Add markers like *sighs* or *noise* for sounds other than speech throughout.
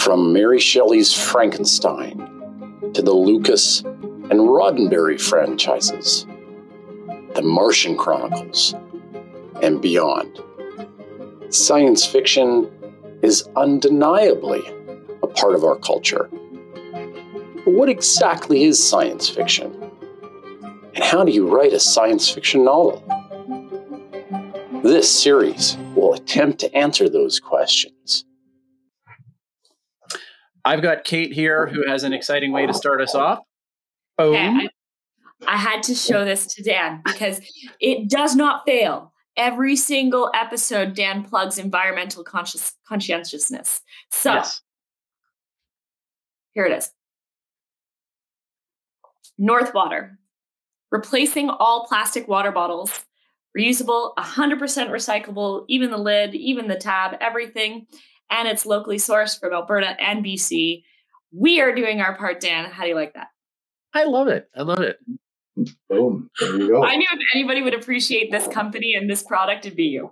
From Mary Shelley's Frankenstein to the Lucas and Roddenberry franchises, the Martian Chronicles, and beyond. Science fiction is undeniably a part of our culture. But what exactly is science fiction? And how do you write a science fiction novel? This series will attempt to answer those questions. I've got Kate here who has an exciting way to start us off. Boom. Okay, I, I had to show this to Dan because it does not fail. Every single episode, Dan plugs environmental conscious, conscientiousness. So Yes. here it is Northwater, replacing all plastic water bottles, reusable, 100% recyclable, even the lid, even the tab, everything. And it's locally sourced from Alberta and BC. We are doing our part, Dan. How do you like that? I love it. I love it. Boom. There you go. I knew if anybody would appreciate this company and this product, it'd be you.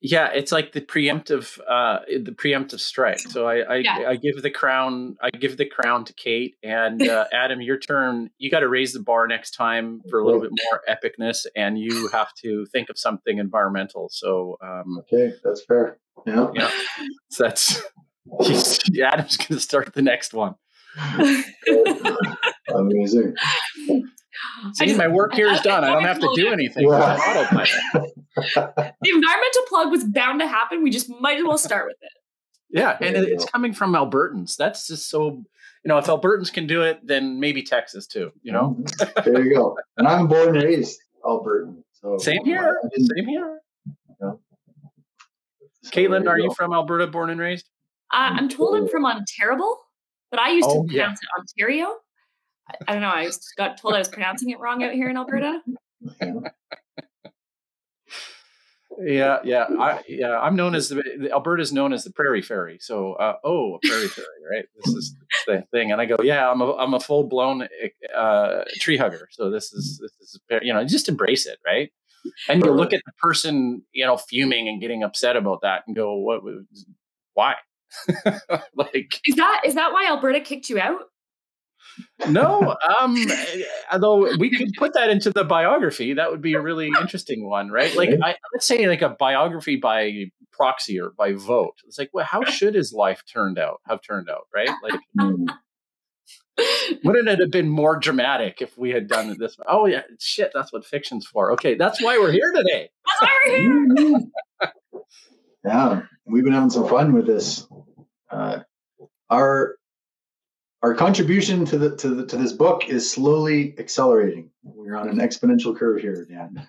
Yeah, it's like the preemptive uh the preemptive strike. So I I, Yeah. I give the crown I give the crown to Kate and uh, *laughs* Adam, your turn. You got to raise the bar next time for a little bit more epicness and you have to think of something environmental. So um Okay, that's fair. Yeah. Yeah. so that's he's, *laughs* Adam's going to start the next one. *laughs* Amazing. See, just- my work here is I- done. I don't have to do anything. Yeah. It's on autopilot. *laughs* the environmental plug was bound to happen. We just might as well start with it. Yeah, and There it's coming from Albertans. That's just so. You know, if Albertans can do it, then maybe Texas too. You know, mm-hmm. there you go. And I'm born and raised Albertan. So same here. Same here. So Caitlin, there are you from Alberta, born and raised? Uh, I'm told I'm from Ontario, but I used Oh, to yeah. pronounce it Ontario. I, I don't know. I just got told I was pronouncing it wrong out here in Alberta. Yeah, yeah, I, yeah. I'm known as the Alberta's known as the Prairie Fairy. So, uh, oh, a Prairie Fairy, right? This is the thing. And I go, yeah, I'm a I'm a full blown uh, tree hugger. So this is this is you know just embrace it, right? And you look at the person, you know, fuming and getting upset about that, and go, what? was- Why? *laughs* like Is that is that why Alberta kicked you out? no um *laughs* although we could put that into the biography that would be a really interesting one right like I, let's say like a biography by proxy or by vote it's like well how should his life turned out have turned out right like *laughs* Mm. Wouldn't it have been more dramatic if we had done it this way oh yeah shit that's what fiction's for okay that's why we're here today That's why we're here. *laughs* Yeah, we've been having some fun with this. Uh, our our contribution to the to the to this book is slowly accelerating. We're on an exponential curve here, Dan.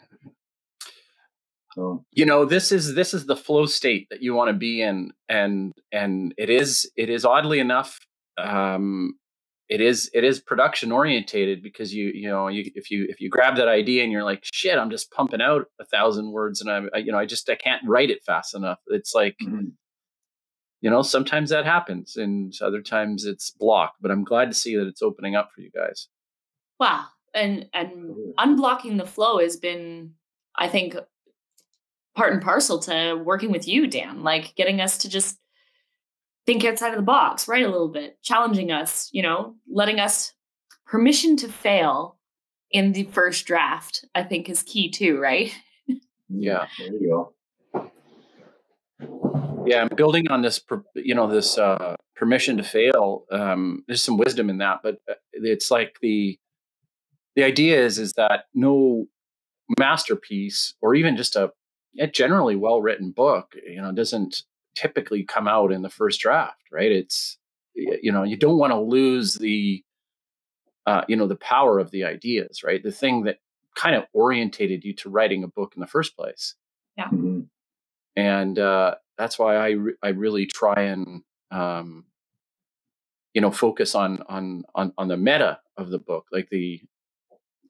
So you know this is this is the flow state that you want to be in and and it is it is oddly enough um it is it is production orientated because you you know you if you if you grab that idea and you're like shit i'm just pumping out a thousand words and i'm I, you know i just i can't write it fast enough it's like mhm. you know sometimes that happens and other times it's blocked but i'm glad to see that it's opening up for you guys Wow. And and unblocking the flow has been, I think, part and parcel to working with you, Dan. Like getting us to just think outside of the box, write a little bit, challenging us, you know, letting us permission to fail in the first draft, I think is key too, right? Yeah. there you go. yeah i'm building on this you know this uh permission to fail um there's some wisdom in that but uh, it's like the the idea is is that no masterpiece or even just a, a generally well written book you know doesn't typically come out in the first draft right it's you know you don't want to lose the uh you know the power of the ideas right the thing that kind of orientated you to writing a book in the first place Mhm. and uh, that's why I re- I really try and um, you know focus on on on on the meta of the book, like the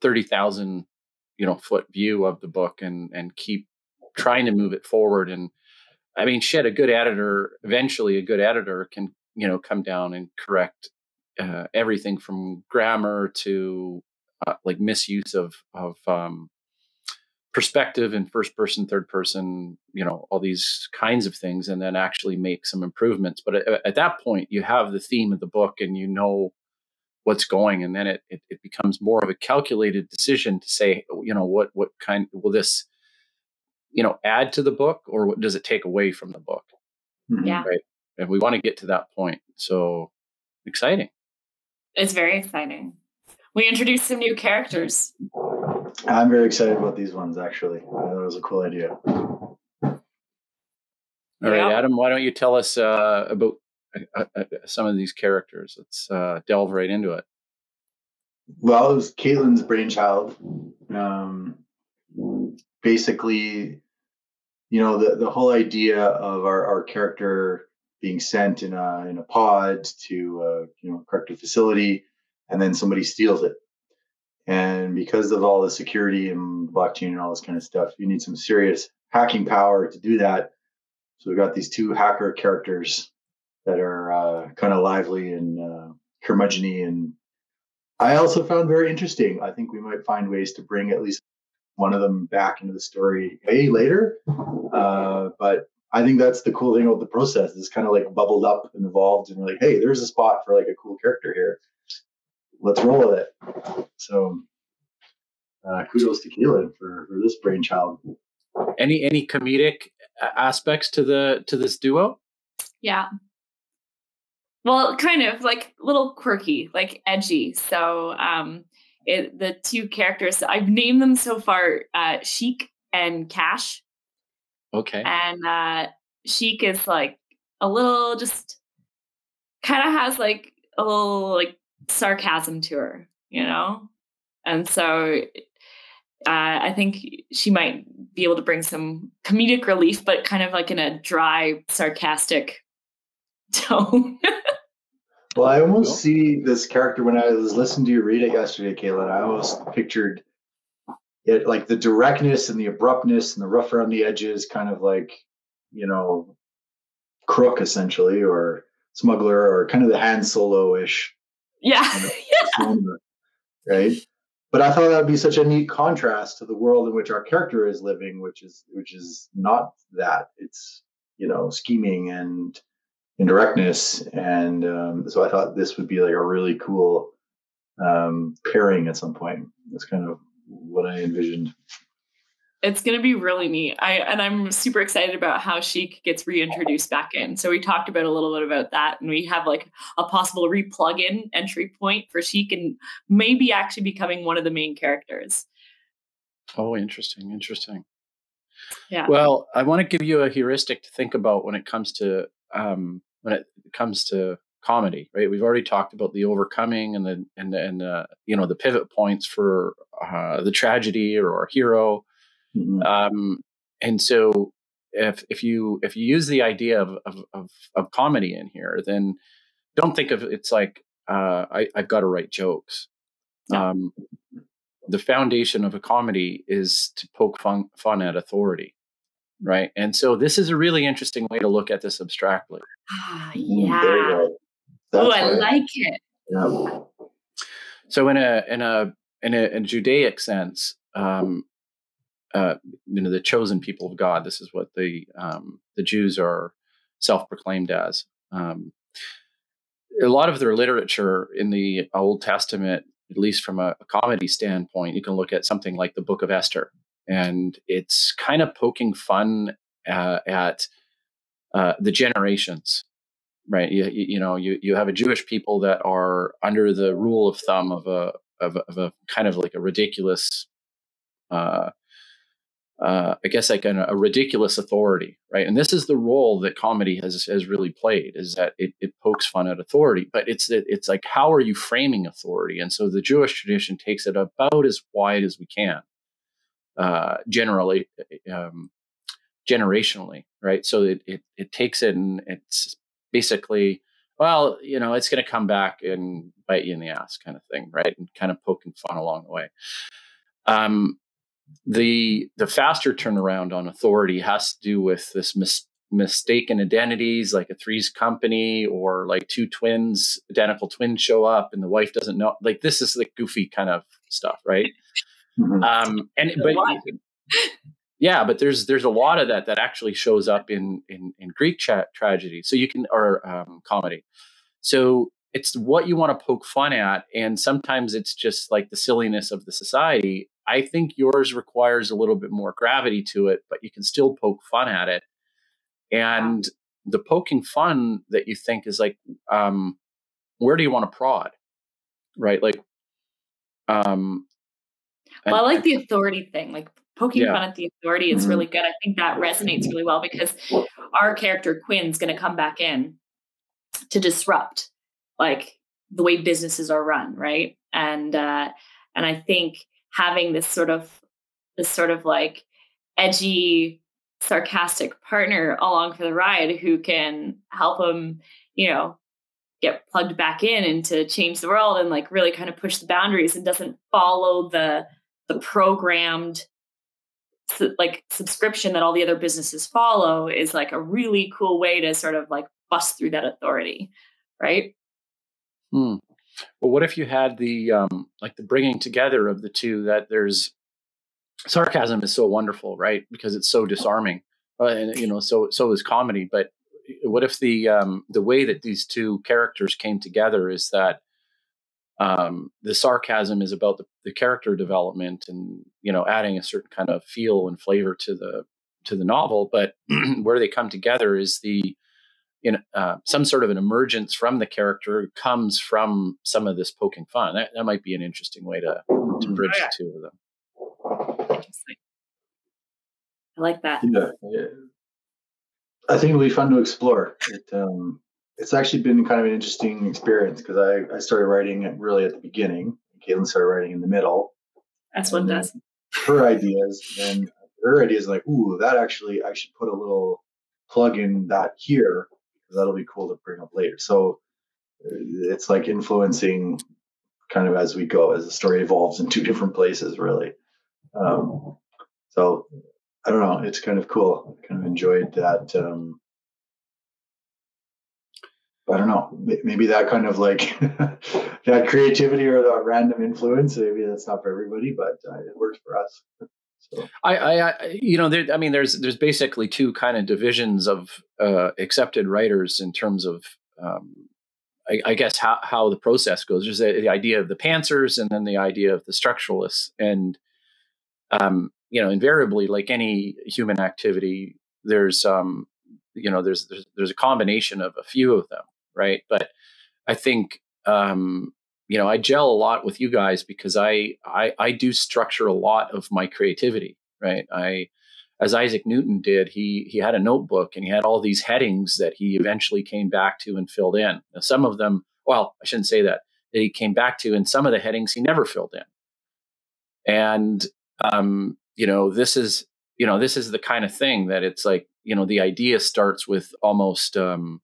thirty thousand you know foot view of the book, and and keep trying to move it forward. And I mean, shit, a good editor eventually a good editor can you know come down and correct uh, everything from grammar to uh, like misuse of of um, perspective in first person, third person, you know, all these kinds of things, and then actually make some improvements. But at, at that point, you have the theme of the book and you know what's going, and then it, it, it becomes more of a calculated decision to say, you know, what what kind will this, you know, add to the book or what does it take away from the book? Mm-hmm. Yeah, right. And we want to get to that point. So exciting! It's very exciting. We introduced some new characters. I'm very excited about these ones. Actually, I thought it was a cool idea. All right, yeah. Adam, why don't you tell us uh, about uh, uh, some of these characters? Let's uh, delve right into it. Well, it was Caitlin's brainchild. Um, basically, you know, the, the whole idea of our, our character being sent in a in a pod to a, you know corrective facility, and then somebody steals it and because of all the security and blockchain and all this kind of stuff, you need some serious hacking power to do that. So we've got these two hacker characters that are uh, kind of lively and uh. And I also found very interesting. I think we might find ways to bring at least one of them back into the story way later. Uh, but I think that's the cool thing about the process. It's kind of like bubbled up and evolved, and we're like, hey, there's a spot for like a cool character here let's roll with it. So uh, kudos to Keelan for, for this brainchild. Any any comedic aspects to the to this duo? Yeah. Well, kind of like little quirky, like edgy. So um it, the two characters I've named them so far uh Chic and Cash. Okay. And uh Chic is like a little just kind of has like a little like sarcasm to her, you know? And so uh, I think she might be able to bring some comedic relief, but kind of like in a dry, sarcastic *laughs* tone. Well, I almost see this character when I was listening to you read it yesterday, Caitlin. I almost pictured it like the directness and the abruptness and the rough around the edges, kind of like, you know, crook essentially, or smuggler, or kind of the Han Solo ish yeah. *laughs* yeah. Right. But I thought that would be such a neat contrast to the world in which our character is living, which is which is not that. It's you know scheming and indirectness, and um, so I thought this would be like a really cool um, pairing at some point. That's kind of what I envisioned it's going to be really neat. I and I'm super excited about how Chic gets reintroduced back in. So we talked about a little bit about that, and we have like a possible replug-in entry point for Chic, and maybe actually becoming one of the main characters. Oh, interesting, interesting. Yeah. Well, I want to give you a heuristic to think about when it comes to um, when it comes to comedy, right? We've already talked about the overcoming and the and and uh, you know the pivot points for uh, the tragedy or hero Mm-hmm. Um, and so if if you if you use the idea of of, of, of comedy in here, then don't think of it's like uh, I, I've got to write jokes. Um, the foundation of a comedy is to poke fun, fun at authority, right? And so this is a really interesting way to look at this abstractly. Ah, mm, yeah. Oh, I like it. Yeah. So in a in a in a, in a Judaic sense, um, uh, you know the chosen people of God. This is what the um, the Jews are self-proclaimed as. Um, a lot of their literature in the Old Testament, at least from a, a, comedy standpoint, you can look at something like the Book of Esther, and it's kind of poking fun uh, at uh, the generations. Right, you, you know, you, you have a Jewish people that are under the rule of thumb of a of a, of a kind of like a ridiculous uh, uh, I guess like an, a ridiculous authority, right? And this is the role that comedy has has really played is that it, it pokes fun at authority, but it's it's like how are you framing authority? And so the Jewish tradition takes it about as wide as we can, uh, generally, um, generationally, right? So it, it it takes it and it's basically well, you know, it's going to come back and bite you in the ass, kind of thing, right? And kind of poking fun along the way. Um, the the faster turnaround on authority has to do with this mis- mistaken identities like a Three's Company or like two twins identical twins show up and the wife doesn't know like this is the goofy kind of stuff right mm-hmm. um and but yeah, but there's there's a lot of that that actually shows up in in, in Greek cha- tragedy. So you can or um, comedy. So it's what you want to poke fun at, and sometimes it's just like the silliness of the society. I think yours requires a little bit more gravity to it, but you can still poke fun at it. And yeah. the poking fun that you think is like, um, where do you want to prod? Right? Like, um, well, I like the authority thing. Like poking yeah. fun at the authority is mm-hmm. really good. I think that resonates really well because our character Quinn's going to come back in to disrupt like the way businesses are run, right? And uh, and I think having this sort of this sort of like edgy, sarcastic partner along for the ride who can help him, you know, get plugged back in and to change the world and like really kind of push the boundaries and doesn't follow the the programmed like subscription that all the other businesses follow is like a really cool way to sort of like bust through that authority right hmm. well what if you had the um like the bringing together of the two that there's sarcasm is so wonderful right because it's so disarming uh, and you know so so is comedy but what if the um the way that these two characters came together is that um, the sarcasm is about the, the character development and you know adding a certain kind of feel and flavor to the to the novel but *clears throat* where they come together is the you know uh, some sort of an emergence from the character comes from some of this poking fun. That, that might be an interesting way to to mm-hmm. bridge oh, yeah. the two of them. I like that. Yeah, yeah. i think it'll be fun to explore. It um it's actually been kind of an interesting experience because I, I started writing it really at the beginning. Caitlin started writing in the middle. That's what does. Her ideas and her ideas like, ooh, that actually I should put a little plug in that here because that'll be cool to bring up later. So uh, it's like influencing kind of as we go as the story evolves in two different places, really. Um, so I don't know, it's kind of cool. I kind of enjoyed that. Um, I don't know, maybe that kind of like *laughs* that creativity or that random influence. Maybe that's not for everybody, but uh, it works for us. *laughs* So. I, I, you know, there, I mean, there's there's basically two kind of divisions of uh, accepted writers in terms of, um, I, I, guess how how the process goes. There's the, the, idea of the pantsers, and then the idea of the structuralists, and um, you know, invariably, like any human activity, there's um, you know, there's, there's there's a combination of a few of them right? But I think um, you know I gel a lot with you guys because I, I I do structure a lot of my creativity, right? I as Isaac Newton did, he he had a notebook and he had all these headings that he eventually came back to and filled in. Now, some of them, well, I shouldn't say that. That he came back to, and some of the headings he never filled in. And um, you know, this is you know this is the kind of thing that it's like you know the idea starts with almost um,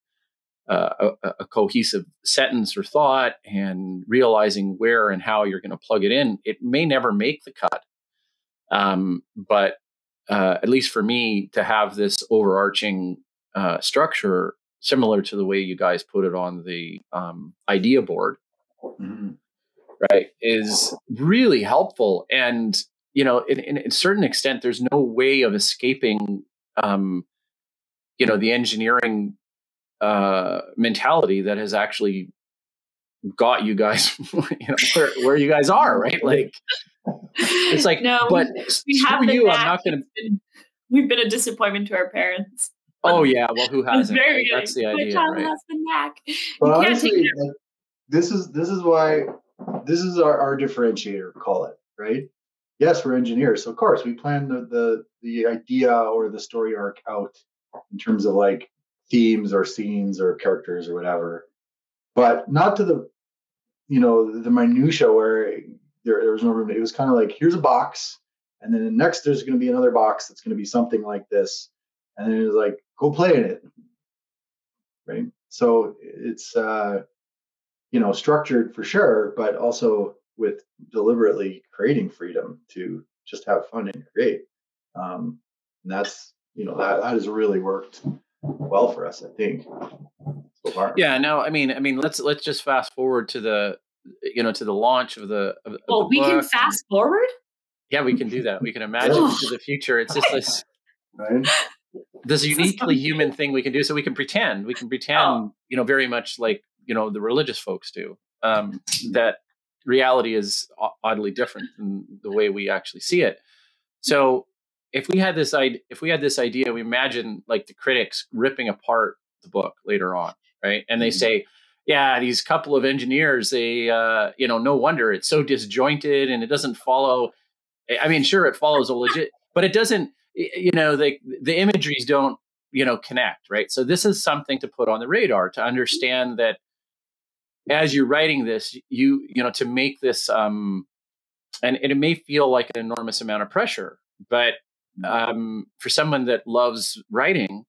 uh, a, a, cohesive sentence or thought and realizing where and how you're going to plug it in, it may never make the cut. Um, but uh, at least for me, to have this overarching uh, structure, similar to the way you guys put it on the um, idea board, mm-hmm. right, is really helpful. And you know, in, in, in, a certain extent, there's no way of escaping, um, you know, the engineering uh, mentality that has actually got you guys *laughs* you know, where, where you guys are, right? Like it's like, *laughs* no, but we screw you, I'm not going to. We've been a disappointment to our parents. Oh yeah, well, who hasn't? Very, right? That's the idea, My child right? has the knack. But honestly, like, this is this is why this is our, our differentiator. Call it right. Yes, we're engineers, so of course we plan the the the idea or the story arc out in terms of like themes or scenes or characters or whatever, but not to the you know the minutia where there, there was no room. It was kind of like here's a box, and then next there's going to be another box that's going to be something like this, and then it was like go play in it, right? So it's uh, you know structured for sure, but also with deliberately creating freedom to just have fun and create. Um, and that's you know that that has really worked well for us, I think. So far. Yeah, no, I mean, I mean, let's let's just fast forward to the you know to the launch of the. Of, well, the we can fast forward. Yeah, we can do that. We can imagine into the future. It's just this *laughs* right? this uniquely human thing we can do. So we can pretend. We can pretend, Oh. you know, very much like you know the religious folks do. Um, that reality is oddly different than the way we actually see it. So if we had this idea, if we had this idea, we imagine like the critics ripping apart the book later on, right? And they Mhm. say, yeah, these couple of engineers, they, uh, you know, no wonder it's so disjointed and it doesn't follow. I mean, sure, it follows a legit, but it doesn't. You know, the the imageries don't, you know, connect, right? So this is something to put on the radar to understand that as you're writing this, you you know, to make this, um, and, and it may feel like an enormous amount of pressure, but um, for someone that loves writing,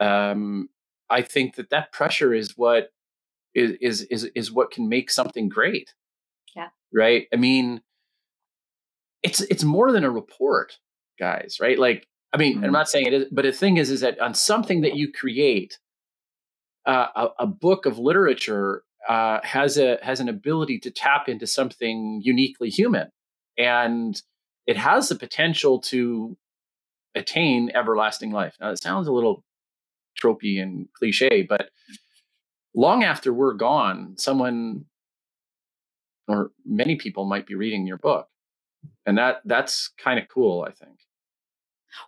um, I think that that pressure is what is is is is what can make something great. Yeah. Right. I mean, it's it's more than a report, guys. Right. Like, I mean, I'm Mhm. not saying it is, but the thing is, is that on something that you create, uh, a, a book of literature uh, has a has an ability to tap into something uniquely human, and it has the potential to attain everlasting life. Now, it sounds a little tropey and cliche, but long after we're gone, someone or many people might be reading your book, and that that's kind of cool. I think.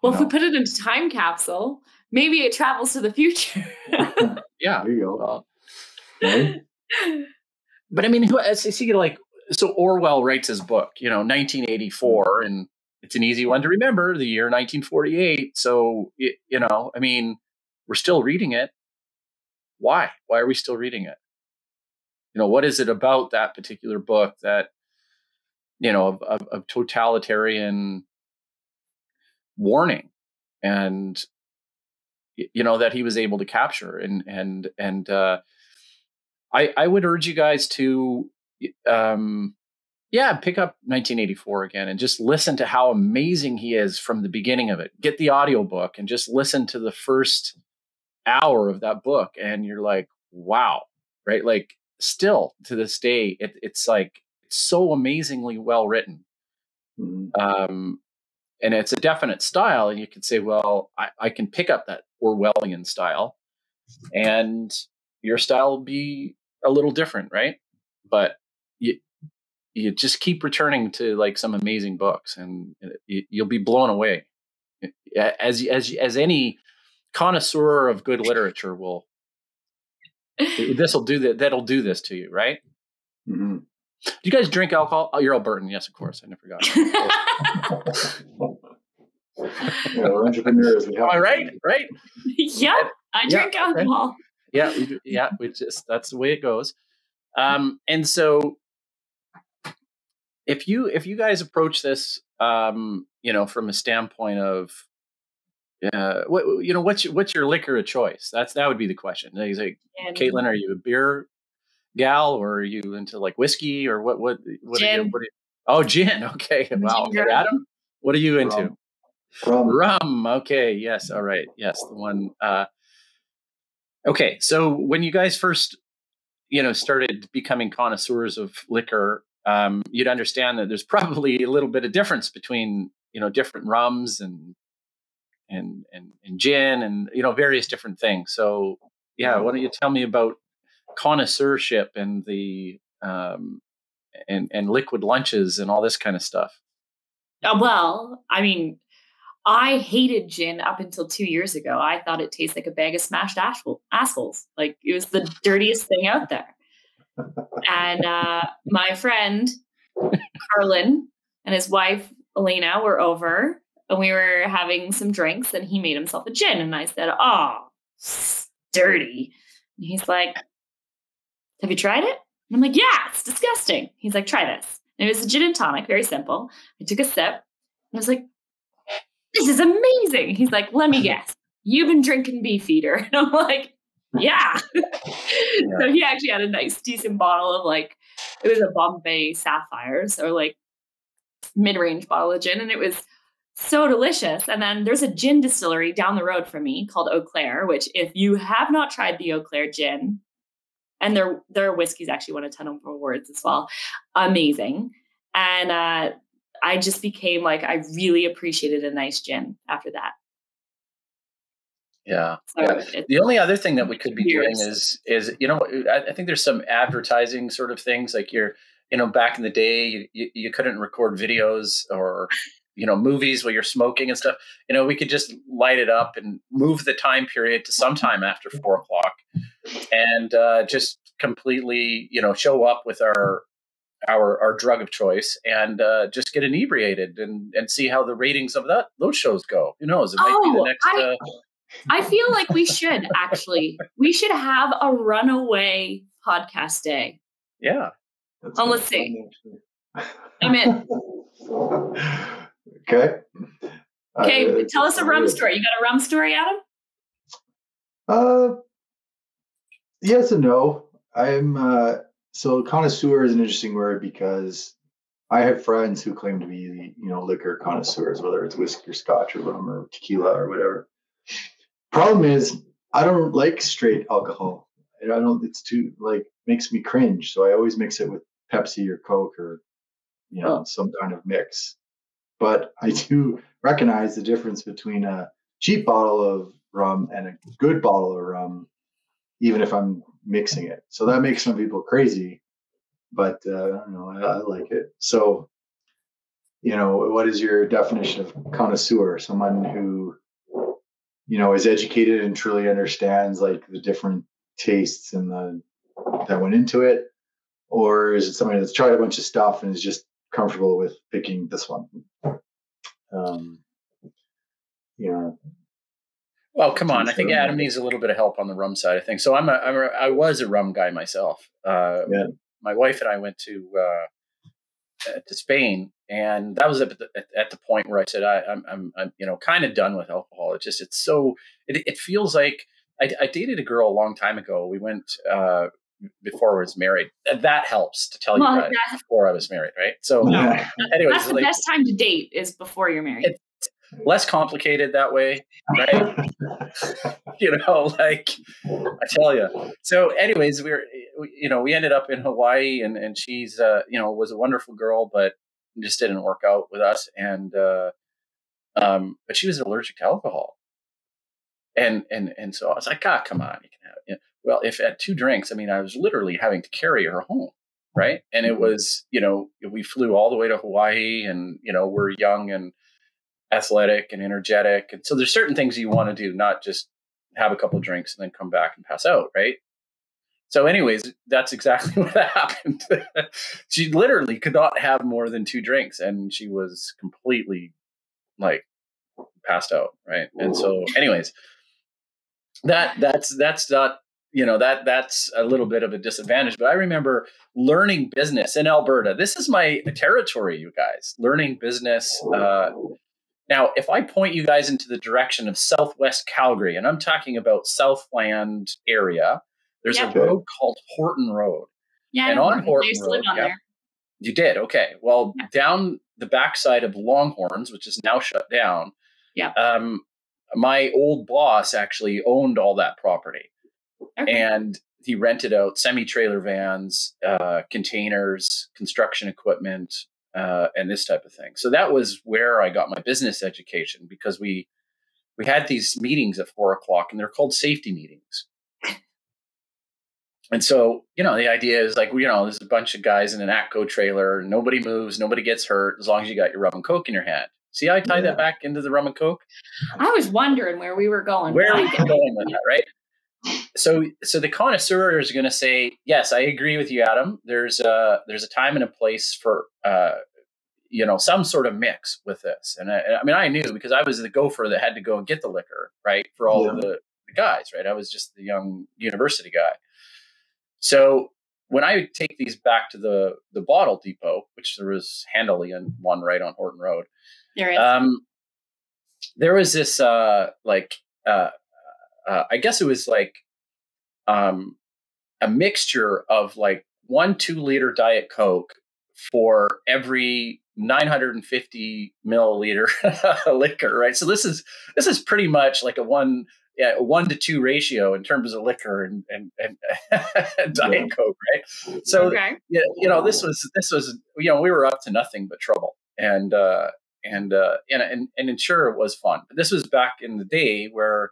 Well, if we put it into time capsule, maybe it travels to the future. *laughs* Yeah. There you go. Well, Right? but I mean, who? I see, like, so Orwell writes his book, you know, 1984, and it's an easy one to remember, the year 1948. So, y- you know, I mean, we're still reading it. Why? Why are we still reading it? You know, what is it about that particular book that, you know, of, of, of totalitarian warning and, you know, that he was able to capture and, and, and, uh, I, I would urge you guys to, um, yeah, pick up 1984 again and just listen to how amazing he is from the beginning of it. Get the audiobook and just listen to the first hour of that book, and you're like, wow, right? Like, still to this day, it, it's like it's so amazingly well written. Mhm. Um, and it's a definite style, and you could say, well, I, I can pick up that Orwellian style, and your style will be a little different, right? But you you just keep returning to like some amazing books, and you, you'll be blown away. As as as any connoisseur of good literature will, *laughs* this will do that. That'll do this to you, right? Mhm. Do you guys drink alcohol? Oh, you're Albertan, yes, of course. I never forgot. Yeah, *laughs* we're entrepreneurs. We have Am I right? Right? yep, I Yeah, drink okay. alcohol. yeah we, yeah we just that's the way it goes um and so if you if you guys approach this um you know from a standpoint of uh what you know what's your, what's your liquor of choice that's that would be the question Like, is it, And caitlin are you a beer gal or are you into like whiskey or what what what are you, what are you oh gin *laughs* okay I'm wow gin adam what are you into Rum. Rum. Rum. Okay. Yes. All right. Yes. The one. Uh, okay. So when you guys first, you know, started becoming connoisseurs of liquor, um, you'd understand that there's *laughs* probably a little bit of difference between, you know, different rums and and and, and gin and you know various different things. So yeah, why don't you tell me about connoisseurship and the um, and and liquid lunches and all this kind of stuff. Uh, well, I mean, I hated gin up until two years ago. I thought it tasted like a bag of smashed assholes. Like it was the dirtiest thing out there. And uh, my friend Carlin and his wife Elena were over, and we were having some drinks, and he made himself a gin, and I said, "Oh, dirty." And he's like, "Have you tried it?" And I'm like, "Yeah, it's disgusting." He's like, "Try this." And it was a gin and tonic, very simple. I took a sip, and I was like, "This is amazing." He's like, "Let me *laughs* guess, you've been drinking Beefeater," *laughs* and I'm like, "Yeah." *laughs* so he actually had a nice, decent bottle of like, it was a Bombay Sapphire, so like mid-range bottle of gin, and it was so delicious. And then there's a gin distillery down the road from me called Eau Claire, which if you have not tried the Eau Claire gin, and their their whiskey's actually won a ton of awards as well, amazing. And uh, I just became like I really appreciated a nice gin after that. Yeah. So yeah. The only other thing that we could be years. doing is is you know I, I, think there's some advertising sort of things like you're you know back in the day you, you, you couldn't record videos or you know movies while you're smoking and stuff you know we could just light it up and move the time period to sometime after four o'clock and uh, just completely you know show up with our our our drug of choice and uh, just get inebriated and and see how the ratings of that those shows go who knows it might oh, be the oh, next I, uh, I feel like we should actually we should have a runaway podcast day yeah That's oh let's see i'm in *laughs* Okay. Okay, uh, tell us a rum story. You got a rum story, Adam? Uh, yes and no. I'm uh, so connoisseur is an interesting word because I have friends who claim to be you know liquor connoisseurs, whether it's whiskey or scotch or rum or tequila or whatever. Problem is, I don't like straight alcohol. I don't. It's too like makes me cringe. So I always mix it with Pepsi or Coke or you know oh. some kind of mix but I do recognize the difference between a cheap bottle of rum and a good bottle of rum, even if I'm mixing it. So that makes some people crazy, but uh, you know, I, I like it. So, you know, what is your definition of connoisseur? Someone who, you know, is educated and truly understands like the different tastes and the that went into it, or is it somebody that's tried a bunch of stuff and is just comfortable with picking this one. Um, you know. Well, come on. I think Adam needs a little bit of help on the rum side of things. So I'm a, I'm a I was a rum guy myself. Uh, yeah. My wife and I went to uh, to Spain, and that was at the, at the point where I said I, am I'm, I'm you know kind of done with alcohol. It just it's so it, it feels like I, I, dated a girl a long time ago. We went uh, before I was married. That helps to tell well, you guys before I was married, right? So, no, anyways, that's the like, best time to date is before you're married. It's less complicated that way, right? *laughs* you know, like I tell you. So, anyways, we were, you know, we ended up in Hawaii, and and she's, uh, you know, was a wonderful girl, but just didn't work out with us, and uh, um, but she was allergic to alcohol. And and and so I was like, ah, come on, you can have it. Well, if at two drinks, I mean, I was literally having to carry her home, right? And it mm-hmm. was, you know, we flew all the way to Hawaii, and you know, we're young and athletic and energetic, and so there's certain things you want to do, not just have a couple drinks and then come back and pass out, right? So, anyways, that's exactly *laughs* what happened. *laughs* she literally could not have more than two drinks, and she was completely like passed out, right? And so, anyways, that that's that's not you know that that's a little bit of a disadvantage but i remember learning business in alberta this is my territory you guys learning business uh, now if i point you guys into the direction of southwest calgary and i'm talking about southland area there's a road called horton road. Yeah and on horton. Road yeah, you did? Okay. Well yeah. down the backside of longhorns which is now shut down yeah. um, my old boss actually owned all that property. Okay. And he rented out semi trailer vans, uh, containers, construction equipment, uh, and this type of thing. So that was where I got my business education because we we had these meetings at four o'clock, and they're called safety meetings. And so, you know, the idea is like, you know, there's a bunch of guys in an ATCO trailer. Nobody moves, nobody gets hurt as long as you got your rum and coke in your hand. See, I tie yeah. that back into the rum and coke. I was wondering where we were going. Where are we going with that, right? So so the connoisseur is going to say yes i agree with you adam there's a there's a time and a place for uh you know some sort of mix with this and I, I mean i knew because i was the gopher that had to go and get the liquor right for all yeah. of the, the guys right i was just the young university guy so when i would take these back to the the bottle depot which there was handily in one right on horton road there is. um there was this uh like uh uh, I guess it was like um, a mixture of like one two liter Diet Coke for every 950 milliliter *laughs* liquor, right? So this is this is pretty much like a one yeah, one to two ratio in terms of liquor and and, and *laughs* Diet yeah. Coke, right? So okay. yeah, you know this was this was you know we were up to nothing but trouble. and uh, and uh, and and and sure it was fun. But this was back in the day where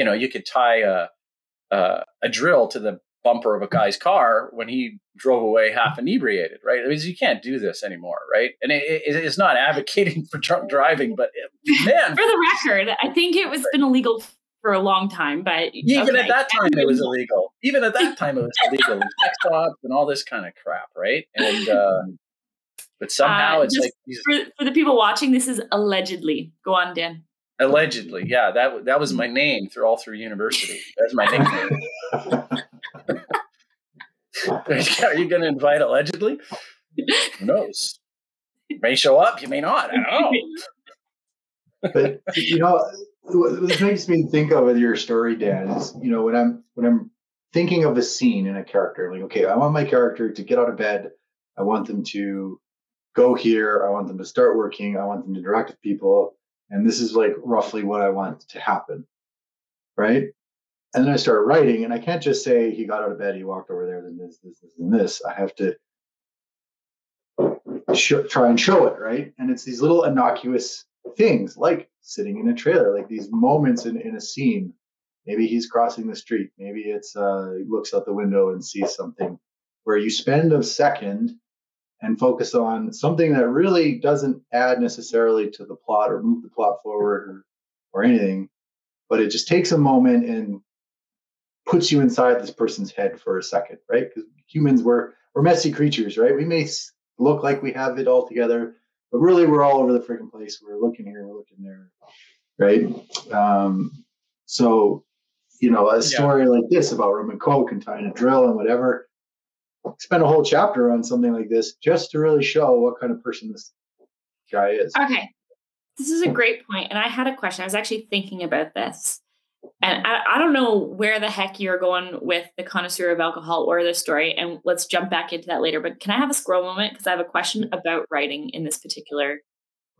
you know you could tie a uh, a drill to the bumper of a guy's car when he drove away half inebriated, right? I mean, you can't do this anymore, right? And it, it, it's not advocating *laughs* for drunk driving, but *laughs* man, for the record, I think it was been illegal for a long time, but even okay. at that time it was illegal. Even at that time it was *laughs* illegal. Sex and all this kind of crap, right? And uh, but somehow uh, it's like for, for the people watching, this is allegedly. Go on, Dan. Allegedly, yeah. That that was my name through all through university. That's my nickname. *laughs* *laughs* Are you going to invite allegedly? Who knows? You may show up. You may not. I don't know. but you know, what makes me think of your story, Dan, is you know when I'm when I'm thinking of a scene in a character, like okay, I want my character to get out of bed. I want them to go here. I want them to start working. I want them to interact with people, and this is like roughly what I want to happen, right? And then I start writing, and I can't just say he got out of bed, he walked over there, then this, this, this, and this. I have to sh- try and show it, right? And it's these little innocuous things like sitting in a trailer, like these moments in, in a scene. Maybe he's crossing the street. Maybe it's uh, looks out the window and sees something where you spend a second and focus on something that really doesn't add necessarily to the plot or move the plot forward or, or anything, but it just takes a moment and puts you inside this person's head for a second, right? Because humans we're we're messy creatures, right? We may look like we have it all together, but really we're all over the freaking place. We're looking here, we're looking there, right? Um, so, you know, a story yeah. like this about rum and coke and tying a drill and whatever, spend a whole chapter on something like this just to really show what kind of person this guy is. Okay. This is a great point. And I had a question. I was actually thinking about this. And I, I don't know where the heck you're going with the connoisseur of alcohol or the story. And let's jump back into that later. But can I have a scroll moment? Because I have a question about writing in this particular.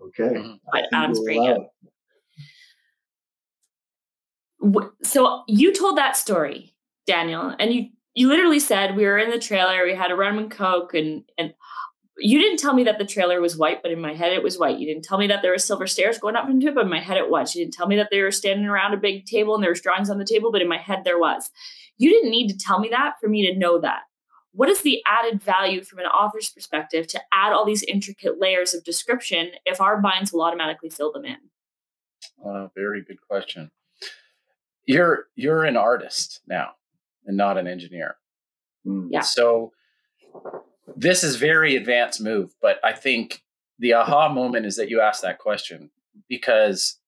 Okay. Mm-hmm. Adam's Break. So you told that story, Daniel, and you you literally said we were in the trailer, we had a rum and coke, and and you didn't tell me that the trailer was white, but in my head it was white. You didn't tell me that there were silver stairs going up into it, but in my head it was. You didn't tell me that they were standing around a big table and there was drawings on the table, but in my head there was. You didn't need to tell me that for me to know that. What is the added value from an author's perspective to add all these intricate layers of description if our minds will automatically fill them in? Uh, very good question. You're you're an artist now and not an engineer. Mm. Yeah. So this is very advanced move, but I think the aha moment is that you asked that question because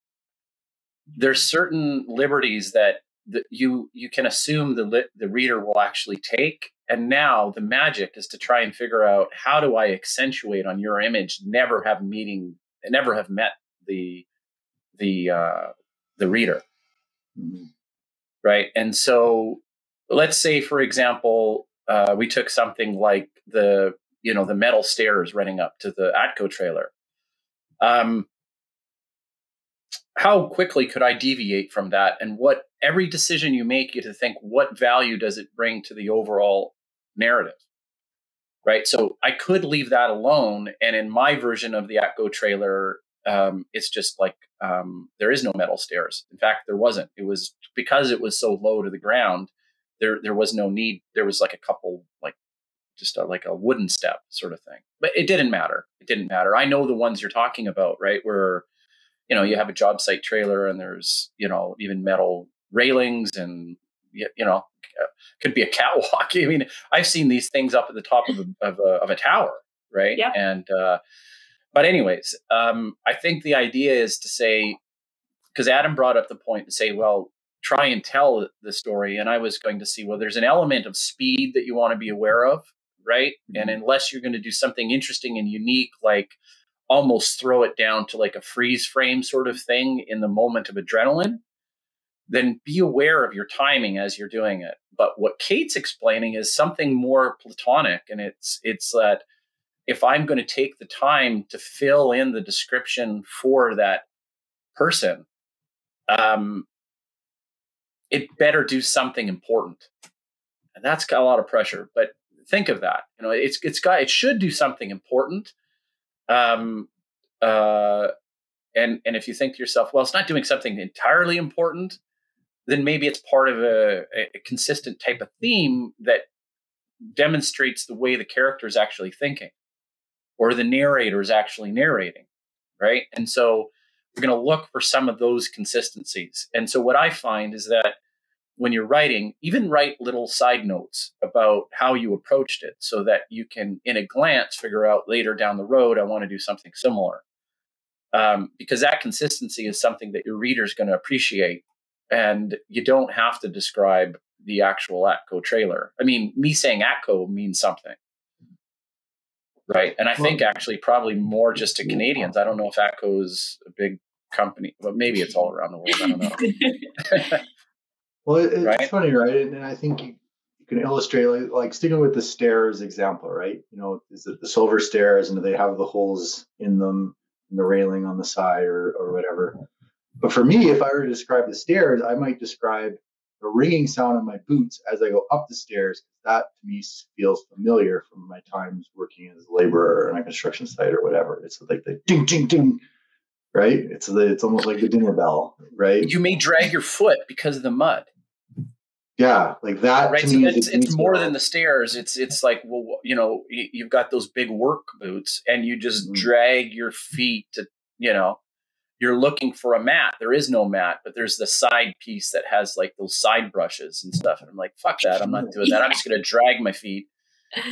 there's certain liberties that, that you you can assume the li- the reader will actually take and now the magic is to try and figure out how do I accentuate on your image never have meeting never have met the the uh, the reader mm-hmm. right and so let's say for example uh, we took something like the you know the metal stairs running up to the Atco trailer. Um, how quickly could I deviate from that? And what every decision you make, you to think what value does it bring to the overall narrative, right? So I could leave that alone, and in my version of the Atco trailer, um, it's just like um, there is no metal stairs. In fact, there wasn't. It was because it was so low to the ground there there was no need. There was like a couple like just a, like a wooden step sort of thing, but it didn't matter. It didn't matter. I know the ones you're talking about, right? Where you know you have a job site trailer and there's you know even metal railings and you know could be a catwalk. *laughs* I mean, I've seen these things up at the top of a, of a, of a tower, right? Yeah. And uh, but anyways, um, I think the idea is to say because Adam brought up the point to say, well, try and tell the story. And I was going to see, well, there's an element of speed that you want to be aware of, right? Mm-hmm. And unless you're going to do something interesting and unique, like almost throw it down to like a freeze frame sort of thing in the moment of adrenaline, then be aware of your timing as you're doing it. But what Kate's explaining is something more platonic, and it's it's that if I'm going to take the time to fill in the description for that person, um, it better do something important. And that's got a lot of pressure. But think of that. You know, it's it's got it should do something important. Um, uh, and and if you think to yourself, well, it's not doing something entirely important, then maybe it's part of a, a consistent type of theme that demonstrates the way the character is actually thinking or the narrator is actually narrating right and so we're going to look for some of those consistencies. And so what i find is that when you're writing even write little side notes about how you approached it so that you can in a glance figure out later down the road i want to do something similar. Um, because that consistency is something that your reader is going to appreciate and you don't have to describe the actual Atco trailer. I mean, me saying Atco means something, right? And I think actually probably more just to Canadians. I don't know if Atco is a big company, but maybe it's all around the world. I don't know. *laughs* well, it, it's right? funny, right? And, and I think you, you can illustrate like, like, sticking with the stairs example, right? You know, is it the silver stairs and do they have the holes in them, in the railing on the side or or whatever? But for me, if I were to describe the stairs, I might describe the ringing sound of my boots as I go up the stairs. That to me feels familiar from my times working as a laborer on a construction site or whatever. It's like the ding, ding, ding, right? It's the, it's almost like the dinner bell, right? You may drag your foot because of the mud. Yeah, like that. Right. So it's, it's more than the stairs. It's it's like well, you know, you've got those big work boots, and you just mm-hmm. drag your feet to you know you're looking for a mat. There is no mat, but there's the side piece that has like those side brushes and stuff. And I'm like, fuck that. I'm not doing that. I'm just going to drag my feet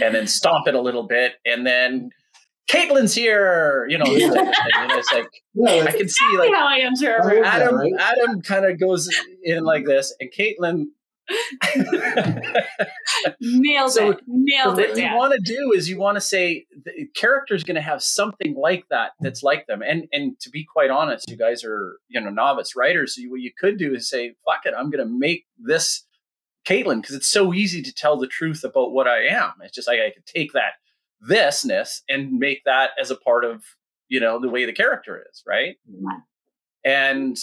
and then stomp it a little bit. And then Caitlin's here, you know, and it's like, yeah, I can see like how I enter Adam, Adam kind of goes in like this and Caitlin Nailed so, it. Nailed so it. What you want to do is you want to say the character is going to have something like that that's like them. And and to be quite honest, you guys are you know novice writers. So you, what you could do is say, "Fuck it, I'm going to make this Caitlin," because it's so easy to tell the truth about what I am. It's just like I could take that thisness and make that as a part of you know the way the character is, right? Mm-hmm. And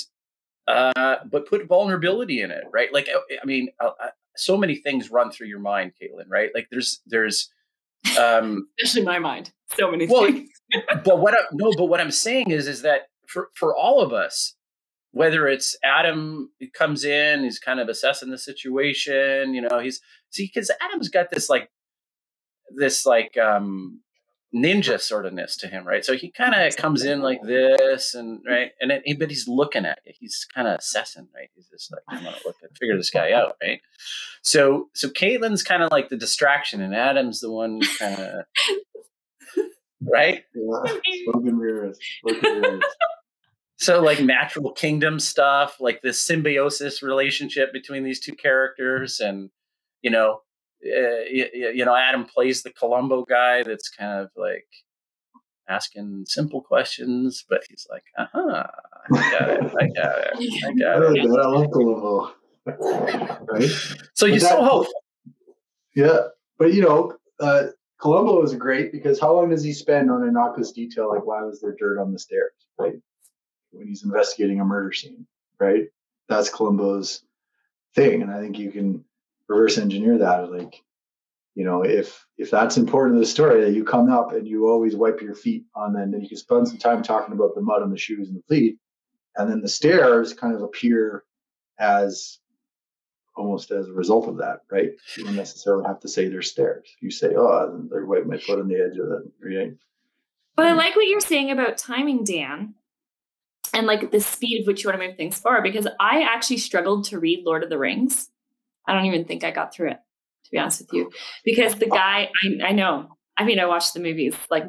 uh, but put vulnerability in it, right? Like, uh, I mean, uh, uh, so many things run through your mind, Caitlin, right? Like, there's, there's, um, *laughs* especially my mind, so many well, things. *laughs* but what, I, no, but what I'm saying is, is that for for all of us, whether it's Adam comes in, he's kind of assessing the situation, you know, he's see because Adam's got this like, this like, um, ninja sort of ness to him, right? So he kind of comes in like this, and right, and then but he's looking at you. He's kind of assessing, right? He's just like, I'm gonna look and figure this guy out, right? So so Caitlin's kind of like the distraction, and Adam's the one kind of *laughs* right. So like natural kingdom stuff, like this symbiosis relationship between these two characters, and you know you, you, know, Adam plays the Columbo guy that's kind of like asking simple questions, but he's like, uh huh, I got it, I got it, *laughs* I got it. I love Columbo. right? So you're so hope. Yeah, but you know, uh, Columbo is great because how long does he spend on innocuous detail like why was there dirt on the stairs, right? When he's investigating a murder scene, right? That's Columbo's thing, and I think you can reverse engineer that like you know if if that's important to the story that you come up and you always wipe your feet on then then you can spend some time talking about the mud on the shoes and the feet and then the stairs kind of appear as almost as a result of that right? You don't necessarily have to say they're stairs. You say oh they're wiping my foot on the edge of the right but i like what you're saying about timing dan and like the speed of which you want to move things forward because i actually struggled to read lord of the rings I don't even think I got through it, to be honest with you, *sighs* because the guy I, I know. I mean, I watched the movies like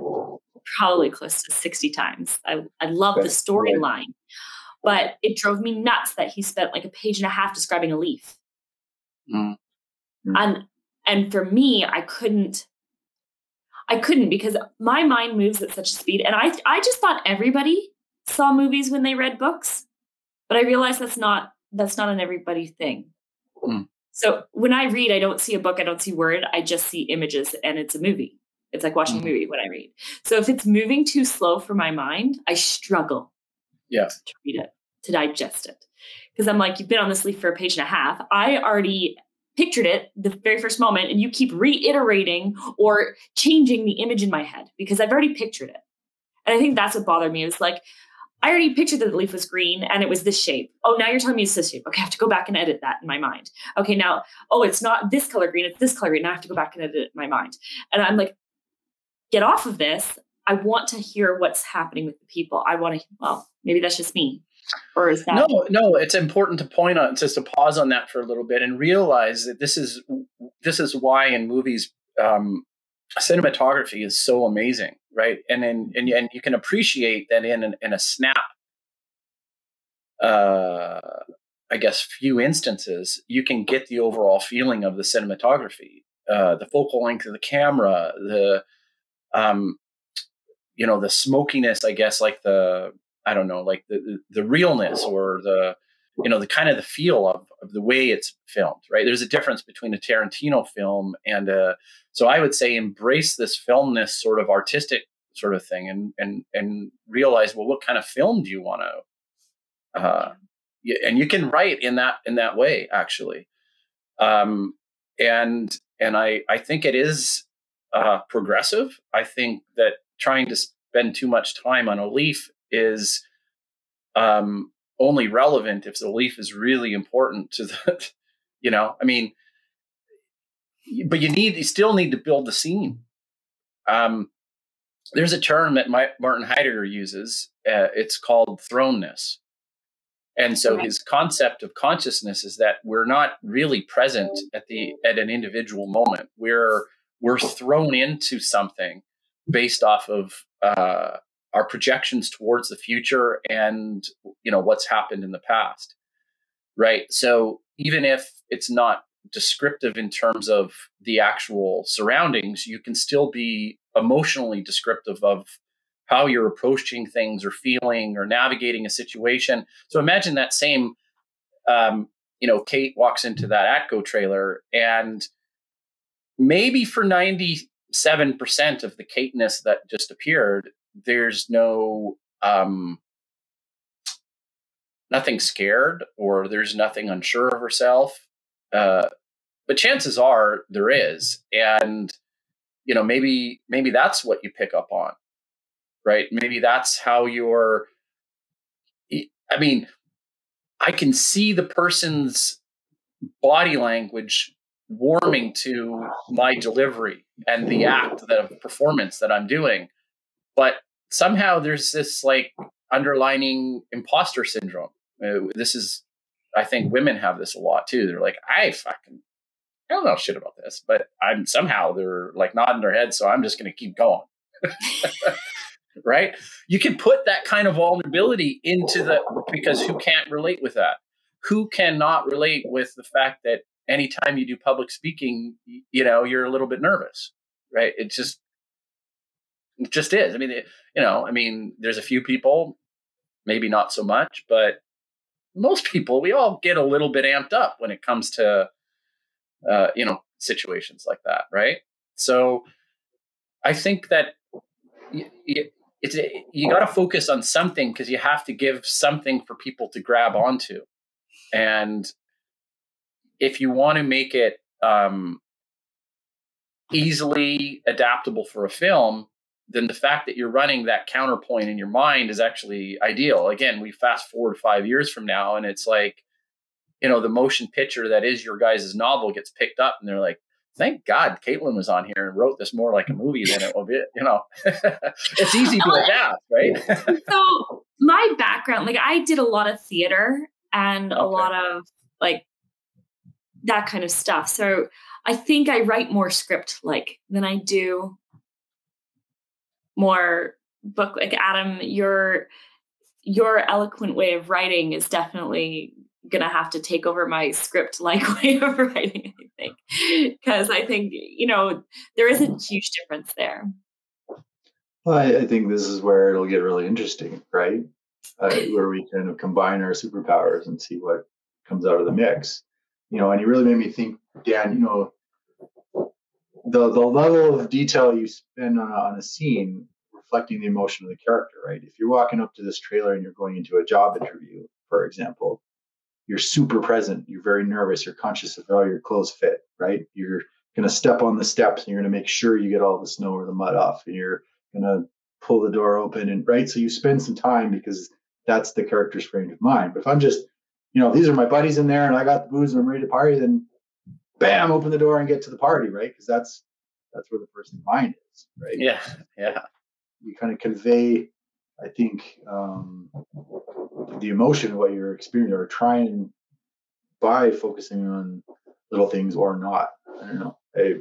probably close to 60 times. I, I love the storyline, but it drove me nuts that he spent like a page and a half describing a leaf. Mm. And and for me, I couldn't I couldn't because my mind moves at such a speed. And I I just thought everybody saw movies when they read books. But I realized that's not that's not an everybody thing. Mm. So when I read, I don't see a book, I don't see word, I just see images and it's a movie. It's like watching mm-hmm. a movie when I read. So if it's moving too slow for my mind, I struggle yeah. to read it, to digest it. Because I'm like, you've been on this leaf for a page and a half. I already pictured it the very first moment, and you keep reiterating or changing the image in my head because I've already pictured it. And I think that's what bothered me. It was like, I already pictured that the leaf was green and it was this shape. Oh, now you're telling me it's this shape. Okay, I have to go back and edit that in my mind. Okay, now, oh, it's not this color green, it's this color green. I have to go back and edit it in my mind. And I'm like, get off of this. I want to hear what's happening with the people. I want to, well, maybe that's just me. Or is that no, no? It's important to point on just to pause on that for a little bit and realize that this is this is why in movies um, cinematography is so amazing, right? And in, and and you can appreciate that in in a snap, uh, I guess, few instances, you can get the overall feeling of the cinematography, uh, the focal length of the camera, the um, you know, the smokiness, I guess, like the I don't know, like the the realness or the you know the kind of the feel of, of the way it's filmed right? There's a difference between a tarantino film and a so i would say embrace this filmness sort of artistic sort of thing and and and realize well what kind of film do you want to uh and you can write in that in that way actually. Um and and i i think it is uh progressive. I think that trying to spend too much time on a leaf is um only relevant if the leaf is really important to the, *laughs* you know, I mean, but you need, you still need to build the scene. Um, there's a term that my, Martin Heidegger uses. Uh, it's called thrownness. And so his concept of consciousness is that we're not really present at the at an individual moment. We're we're thrown into something based off of uh, our projections towards the future and you know what's happened in the past right? So even if it's not descriptive in terms of the actual surroundings you can still be emotionally descriptive of how you're approaching things or feeling or navigating a situation. So imagine that same um, you know kate walks into that atco trailer and maybe for 97% of the kateness that just appeared there's no um, nothing scared or there's nothing unsure of herself. Uh, but chances are there is, and you know maybe maybe that's what you pick up on, right? Maybe that's how you're. I mean, I can see the person's body language warming to my delivery and the act the performance that I'm doing but somehow there's this like underlining imposter syndrome. Uh, this is, I think women have this a lot too. They're like, I fucking, I don't know shit about this, but I'm somehow they're like nodding their head, so I'm just going to keep going. *laughs* right? You can put that kind of vulnerability into the because who can't relate with that? Who cannot relate with the fact that anytime you do public speaking, you know, you're a little bit nervous, right? It's just it just is. I mean, it, you know, I mean, there's a few people, maybe not so much, but most people, we all get a little bit amped up when it comes to, uh, you know, situations like that, right? So, I think that it's you got to focus on something because you have to give something for people to grab onto, and if you want to make it um, easily adaptable for a film, then the fact that you're running that counterpoint in your mind is actually ideal. Again, we fast forward five years from now, and it's like, you know, the motion picture that is your guys' novel gets picked up, and they're like, thank God Caitlin was on here and wrote this more like a movie than it will be, you know. *laughs* it's easy to oh, adapt, right? so my background, like I did a lot of theater and okay. a lot of like that kind of stuff. So I think I write more script like than I do more book like Adam, your your eloquent way of writing is definitely gonna have to take over my script like *laughs* way of writing, I think. Because I think, you know, there is a huge difference there. Well, I, I think this is where it'll get really interesting, right? Uh, *laughs* where we kind of combine our superpowers and see what comes out of the mix. You know, and you really made me think, Dan, you know, the the level of detail you spend on a, on a scene reflecting the emotion of the character, right? If you're walking up to this trailer and you're going into a job interview, for example, you're super present, you're very nervous, you're conscious of how your clothes fit, right? You're going to step on the steps and you're going to make sure you get all the snow or the mud off, and you're going to pull the door open and right. So you spend some time because that's the character's frame of mind. But if I'm just, you know, these are my buddies in there and I got the booze and I'm ready to party, then bam, open the door and get to the party, right? Because that's that's where the person's mind is, right? Yeah, yeah. You kind of convey, I think, um, the emotion of what you're experiencing or trying by focusing on little things or not. I don't know. I,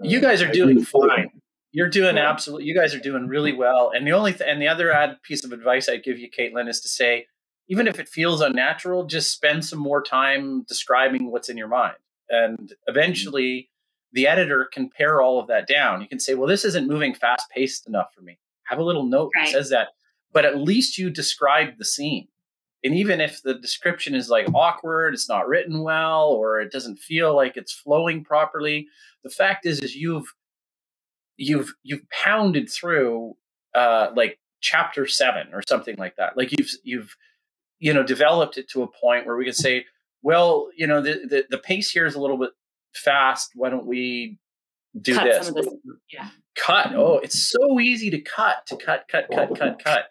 you guys are doing fine. You're doing yeah. absolutely. You guys are doing really well. And the only th- and the other add piece of advice I'd give you, Caitlin, is to say, even if it feels unnatural, just spend some more time describing what's in your mind, and eventually, the editor can pare all of that down. You can say, well, this isn't moving fast paced enough for me. Have a little note right. that says that, but at least you describe the scene. And even if the description is like awkward, it's not written well, or it doesn't feel like it's flowing properly, the fact is, is you've you've you've pounded through uh, like chapter seven or something like that. Like you've you've you know developed it to a point where we can say, well, you know, the the, the pace here is a little bit fast. Why don't we do cut this? this? Yeah. Cut. Oh, it's so easy to cut, to cut, cut, cut, cut, *laughs* cut.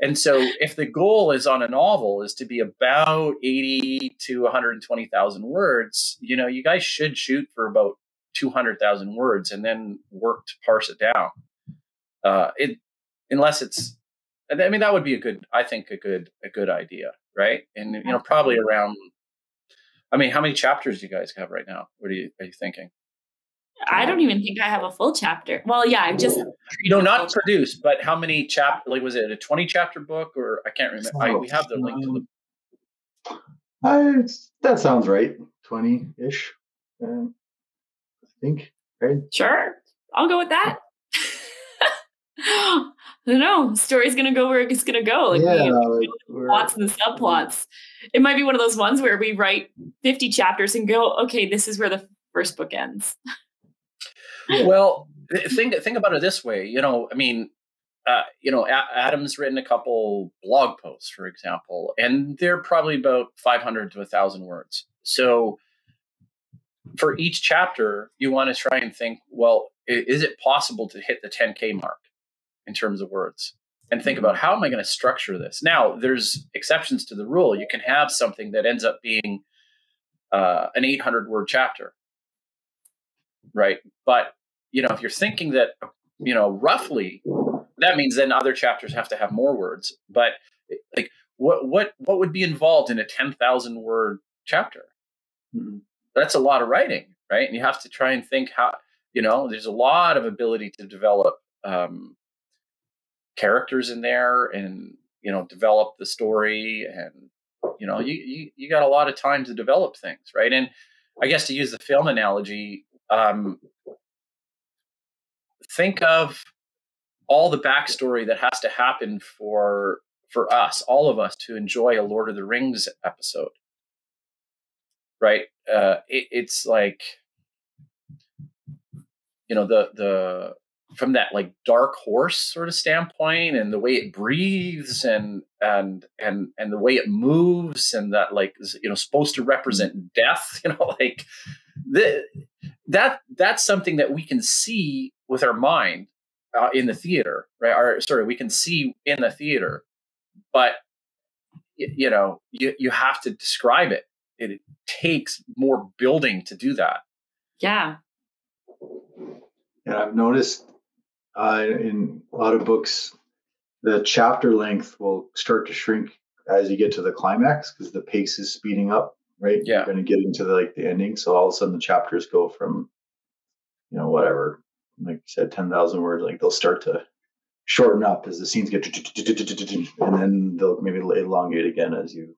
And so if the goal is on a novel is to be about 80 to 120,000 words, you know, you guys should shoot for about 200,000 words and then work to parse it down. Uh, it, unless it's, I mean, that would be a good, I think a good, a good idea. Right. And, you know, probably around, I mean, how many chapters do you guys have right now? What are you, are you thinking? I don't even think I have a full chapter. Well, yeah, I've just no, not produced, but how many chapter? Like, was it a twenty chapter book, or I can't remember. I, we have the link to the. I, that sounds right, twenty ish. Uh, I think. Right. Sure, I'll go with that. *gasps* I don't know. Story's gonna go where it's gonna go. Like yeah, we, like plots and subplots. It might be one of those ones where we write 50 chapters and go, okay, this is where the first book ends. well, think think about it this way. You know, I mean, uh, you know, a- Adam's written a couple blog posts, for example, and they're probably about 500 to 1,000 words. So for each chapter, you want to try and think, well, is it possible to hit the 10K mark in terms of words? And think about how am I going to structure this? Now, there's exceptions to the rule. You can have something that ends up being uh, an 800 word chapter right? But you know, if you're thinking that you know roughly, that means then other chapters have to have more words. But like, what what what would be involved in a ten thousand word chapter? Mm-hmm. That's a lot of writing, right? And you have to try and think how you know. There's a lot of ability to develop um, characters in there, and you know, develop the story, and you know, you, you you got a lot of time to develop things, right? And I guess to use the film analogy, um, think of all the backstory that has to happen for for us, all of us, to enjoy a Lord of the Rings episode. Right? Uh, it, it's like you know the the from that like dark horse sort of standpoint and the way it breathes and and and and the way it moves and that like is, you know supposed to represent death *laughs* you know like the that that's something that we can see with our mind uh, in the theater, right? Or sorry, we can see in the theater, but you know, you you have to describe it. It, it takes more building to do that. Yeah. And I've noticed uh, in a lot of books, the chapter length will start to shrink as you get to the climax because the pace is speeding up right? Yeah. You're going to get into the, like the ending. So all of a sudden the chapters go from, you know, whatever, like you said, 10,000 words, like they'll start to shorten up as the scenes get, and then they'll maybe elongate again as you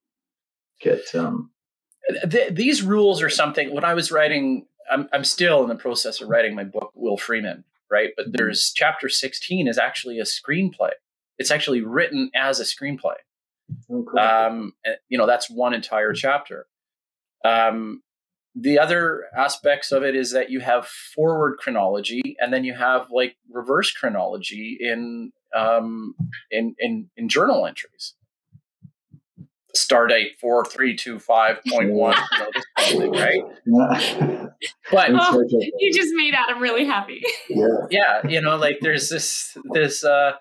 get. Um, these rules are something when I was writing, I'm, I'm still in the process of writing my book, Will Freeman, right? But there's chapter 16 is actually a screenplay. It's actually written as a screenplay. Oh, cool. um, you know, that's one entire chapter. Um, the other aspects of it is that you have forward chronology and then you have like reverse chronology in um, in, in in journal entries. Stardate four three two five point one, *laughs* you know, this kind right? *laughs* but oh, you just made Adam really happy. yeah, yeah, you know, like there's this this uh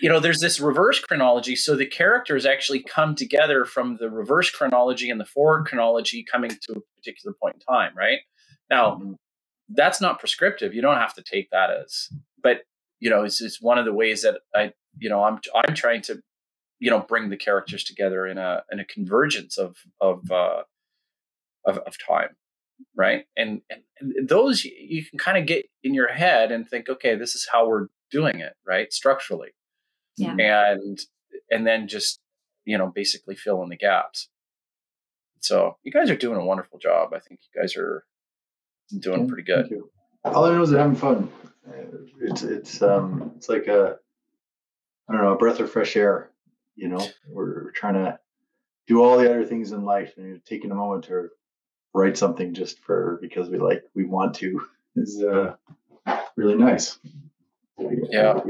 you know, there's this reverse chronology. So the characters actually come together from the reverse chronology and the forward chronology coming to a particular point in time, right? Now, mm-hmm. that's not prescriptive. You don't have to take that as, but you know, it's, it's one of the ways that I, you know, I'm I'm trying to, you know, bring the characters together in a in a convergence of of uh, of, of time, right? And, and, and those you can kind of get in your head and think, okay, this is how we're doing it, right? Structurally. Yeah. And and then just, you know, basically fill in the gaps. So you guys are doing a wonderful job. I think you guys are doing pretty good. All I know is that having fun. It's it's um it's like a I don't know a breath of fresh air. You know, we're, we're trying to do all the other things in life, and taking a moment to write something just for because we like we want to *laughs* is uh, really nice. Yeah.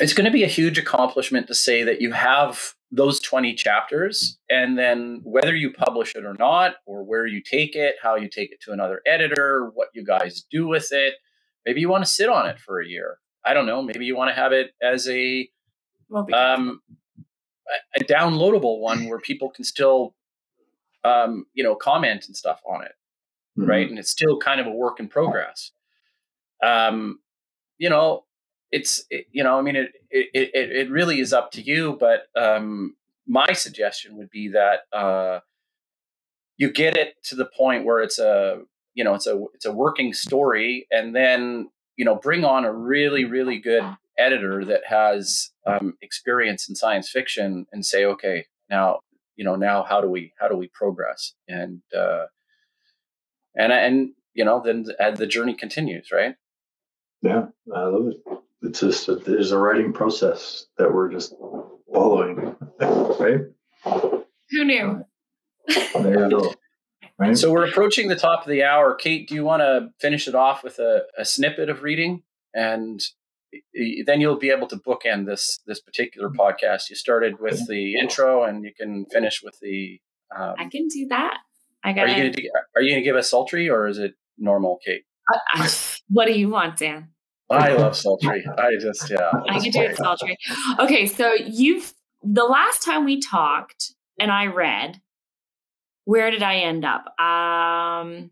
It's going to be a huge accomplishment to say that you have those 20 chapters and then whether you publish it or not or where you take it how you take it to another editor what you guys do with it maybe you want to sit on it for a year i don't know maybe you want to have it as a um, a downloadable one where people can still um, you know comment and stuff on it mm-hmm. right and it's still kind of a work in progress um, you know, it's it, you know, I mean, it, it it it really is up to you. But um, my suggestion would be that uh, you get it to the point where it's a you know it's a it's a working story, and then you know bring on a really really good editor that has um, experience in science fiction, and say, okay, now you know now how do we how do we progress and uh, and and you know then the journey continues, right? Yeah, I love it. It's just that there's a writing process that we're just following, *laughs* right? Who knew? There you go. Right? So we're approaching the top of the hour. Kate, do you want to finish it off with a, a snippet of reading, and then you'll be able to bookend this this particular podcast. You started with the intro, and you can finish with the. Um, I can do that. I got. Are you going to Are you going to give us sultry, or is it normal, Kate? Uh, what do you want, Dan? I love sultry. I just yeah. *laughs* I can do it sultry. Okay, so you've the last time we talked and I read, where did I end up? Um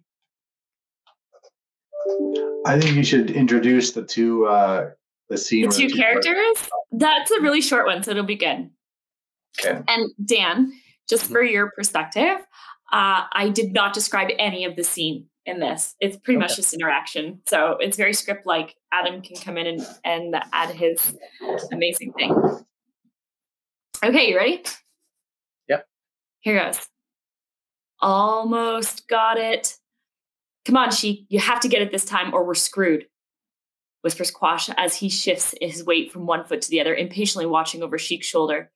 I think you should introduce the two uh the scene. The two, two characters? That's a really short one, so it'll be good. Okay. And Dan, just mm-hmm. for your perspective, uh, I did not describe any of the scene in this. It's pretty okay. much just interaction. So it's very script like. Adam can come in and, and add his amazing thing. Okay, you ready? Yep. Here goes. Almost got it. Come on, Sheik. You have to get it this time or we're screwed, whispers Quash as he shifts his weight from one foot to the other, impatiently watching over Sheik's shoulder.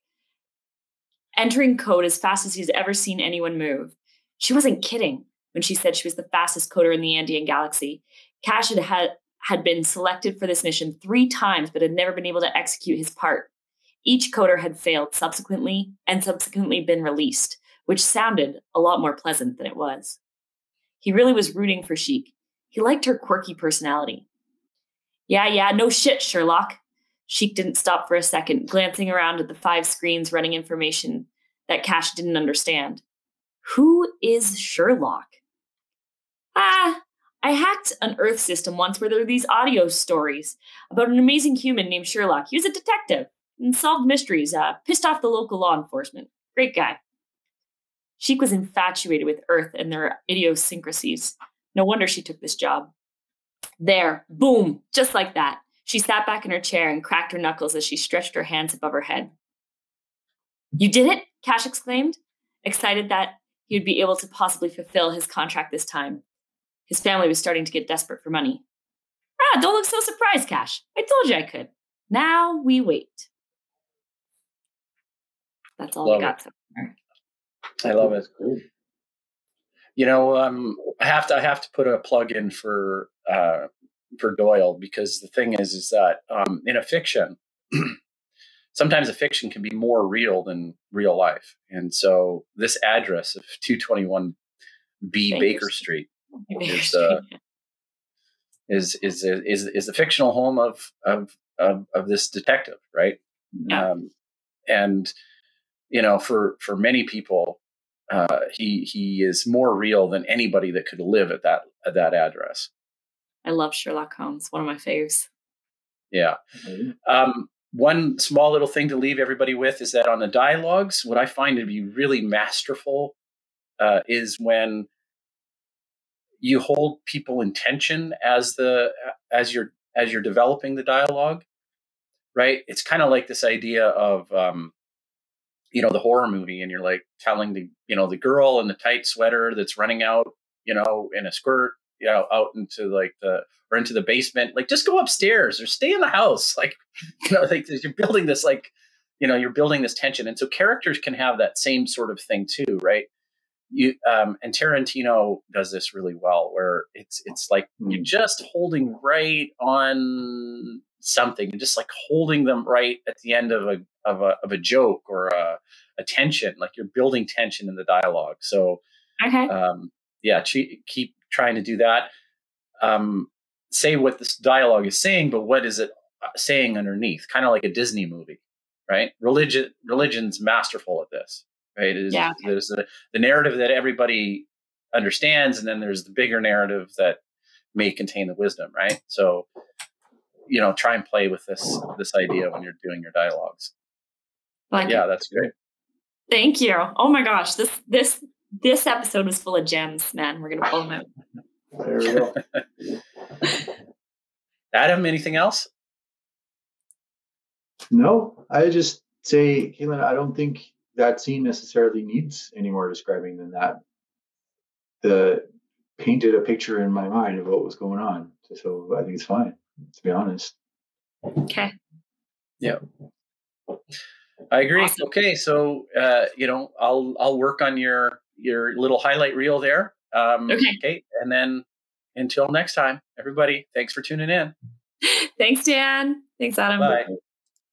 Entering code as fast as he's ever seen anyone move. She wasn't kidding when she said she was the fastest coder in the Andean galaxy. Cash had, had, had been selected for this mission three times, but had never been able to execute his part. Each coder had failed subsequently and subsequently been released, which sounded a lot more pleasant than it was. He really was rooting for Sheik. He liked her quirky personality. Yeah, yeah, no shit, Sherlock. Sheik didn't stop for a second, glancing around at the five screens running information that Cash didn't understand. Who is Sherlock? Ah, I hacked an Earth system once where there were these audio stories about an amazing human named Sherlock. He was a detective and solved mysteries, uh, pissed off the local law enforcement. Great guy. Sheik was infatuated with Earth and their idiosyncrasies. No wonder she took this job. There, boom, just like that. She sat back in her chair and cracked her knuckles as she stretched her hands above her head. You did it, Cash exclaimed, excited that he would be able to possibly fulfill his contract this time. His family was starting to get desperate for money. Ah, don't look so surprised, Cash. I told you I could. Now we wait. That's all love I got so far. I love it. You know, um, I have to I have to put a plug in for uh, for Doyle because the thing is is that um, in a fiction, *clears throat* sometimes a fiction can be more real than real life. And so this address of 221 B Baker, Baker Street, *laughs* is, uh, is, is, is, is the fictional home of, of, of, of this detective, right? Yeah. Um, and, you know, for, for many people, uh, he, he is more real than anybody that could live at that, at that address. I love Sherlock Holmes, one of my faves. Yeah. Mm-hmm. Um, one small little thing to leave everybody with is that on the dialogues, what I find to be really masterful uh, is when you hold people in tension as the as you're as you're developing the dialogue right it's kind of like this idea of um you know the horror movie and you're like telling the you know the girl in the tight sweater that's running out you know in a skirt you know out into like the or into the basement like just go upstairs or stay in the house *laughs* like you know like you're building this like you know you're building this tension and so characters can have that same sort of thing too right you um and Tarantino does this really well where it's it's like you're hmm. just holding right on something and just like holding them right at the end of a of a of a joke or a, a tension like you're building tension in the dialogue so okay um yeah keep trying to do that um say what this dialogue is saying but what is it uh, saying underneath kind of like a disney movie right religion religion's masterful at this right? Is, yeah. There's the, the narrative that everybody understands, and then there's the bigger narrative that may contain the wisdom, right? So, you know, try and play with this this idea when you're doing your dialogues. Like yeah, that's great. Thank you. Oh my gosh, this this this episode was full of gems, man. We're gonna pull them out. there we go. *laughs* Adam, anything else? No, I just say, Caitlin, I don't think that scene necessarily needs any more describing than that. The painted a picture in my mind of what was going on. So I think it's fine, to be honest. Okay. Yeah. I agree. Awesome. Okay, so uh, you know, I'll I'll work on your your little highlight reel there. Um, okay. Okay, and then until next time, everybody, thanks for tuning in. *laughs* thanks, Dan. Thanks, Adam. Bye.